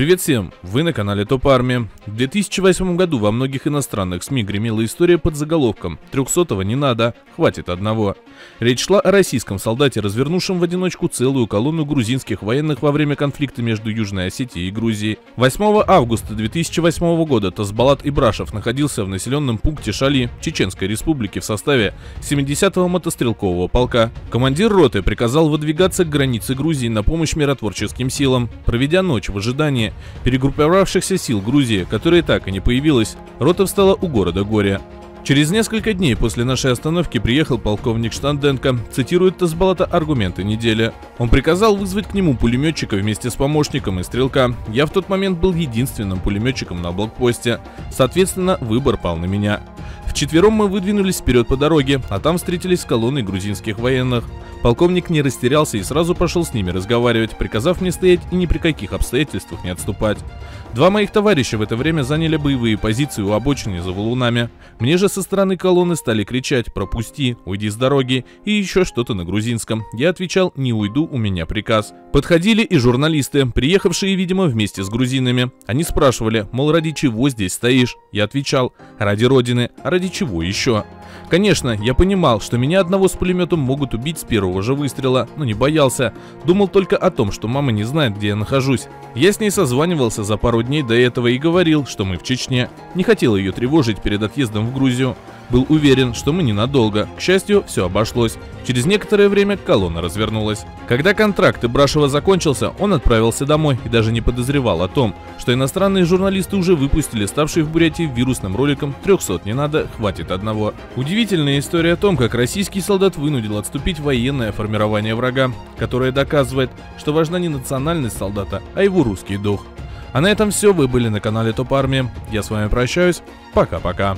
Привет всем! Вы на канале Топ Армия. В 2008 году во многих иностранных СМИ гремела история под заголовком «300-го не надо, хватит одного». Речь шла о российском солдате, развернувшем в одиночку целую колонну грузинских военных во время конфликта между Южной Осетией и Грузией. 8 августа 2008 года Тазбалат Ибрашев находился в населенном пункте Шали, Чеченской республики в составе 70-го мотострелкового полка. Командир роты приказал выдвигаться к границе Грузии на помощь миротворческим силам. Проведя ночь в ожидании перегруппировавшихся сил Грузии, которая так и не появилась, рота встала у города Горя. Через несколько дней после нашей остановки приехал полковник Штанденко, цитирует Тазбалата аргументы недели. Он приказал вызвать к нему пулеметчика вместе с помощником и стрелка. Я в тот момент был единственным пулеметчиком на блокпосте. Соответственно, выбор пал на меня. Вчетвером мы выдвинулись вперед по дороге, а там встретились с колонной грузинских военных. Полковник не растерялся и сразу пошел с ними разговаривать, приказав мне стоять и ни при каких обстоятельствах не отступать. Два моих товарища в это время заняли боевые позиции у обочины за валунами. Мне же со стороны колонны стали кричать «Пропусти», «Уйди с дороги» и еще что-то на грузинском. Я отвечал «Не уйду, у меня приказ». Подходили и журналисты, приехавшие, видимо, вместе с грузинами. Они спрашивали, мол, ради чего здесь стоишь? Я отвечал «Ради родины, а ради чего еще?» Конечно, я понимал, что меня одного с пулеметом могут убить с первого же выстрела, но не боялся. Думал только о том, что мама не знает, где я нахожусь. Я с ней созванивался за пару дней до этого и говорил, что мы в Чечне. Не хотел ее тревожить перед отъездом в Грузию. Был уверен, что мы ненадолго. К счастью, все обошлось. Через некоторое время колонна развернулась. Когда контракт Ибрашева закончился, он отправился домой и даже не подозревал о том, что иностранные журналисты уже выпустили ставший в Бурятии вирусным роликом «300 не надо, хватит одного». Удивительная история о том, как российский солдат вынудил отступить военное формирование врага, которое доказывает, что важна не национальность солдата, а его русский дух. А на этом все, вы были на канале Топ Армия. Я с вами прощаюсь. Пока-пока.